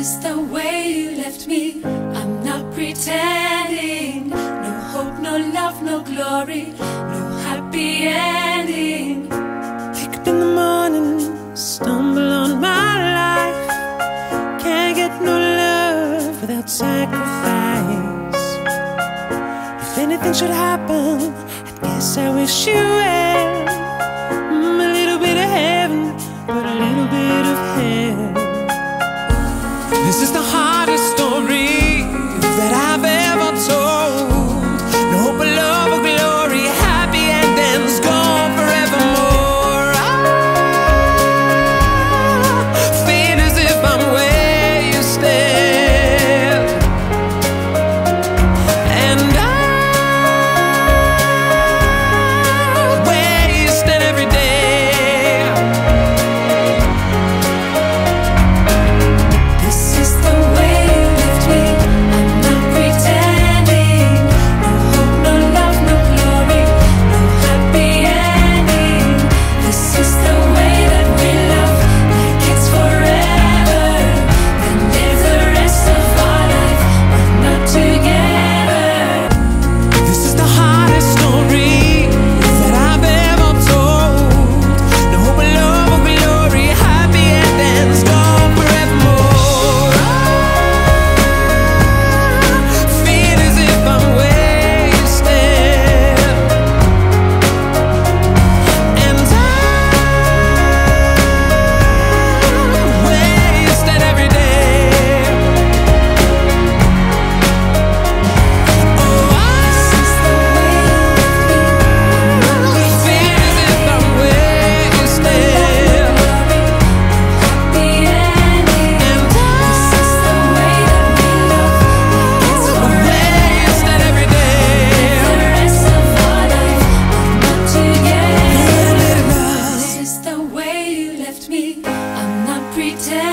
is the way you left me. I'm not pretending. No hope, no love, no glory, no happy ending. Wake up in the morning, stumble on my life. Can't get no love without sacrifice. If anything should happen, I guess I wish you well. This is the heart. every day.